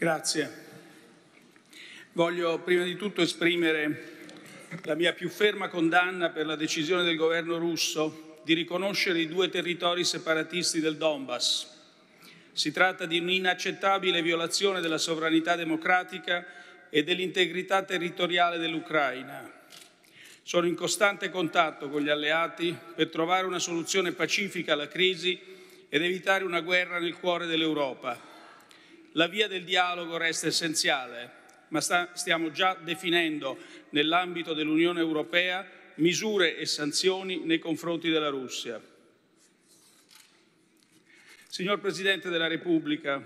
Grazie. Voglio prima di tutto esprimere la mia più ferma condanna per la decisione del governo russo di riconoscere i due territori separatisti del Donbass. Si tratta di un'inaccettabile violazione della sovranità democratica e dell'integrità territoriale dell'Ucraina. Sono in costante contatto con gli alleati per trovare una soluzione pacifica alla crisi ed evitare una guerra nel cuore dell'Europa. La via del dialogo resta essenziale, ma sta, stiamo già definendo nell'ambito dell'Unione Europea misure e sanzioni nei confronti della Russia. Signor Presidente della Repubblica,